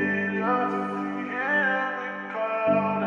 Lost in the go.